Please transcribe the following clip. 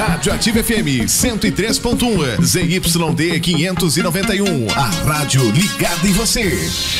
Rádio Ativa FM 103.1, ZYD 591. A rádio ligada em você.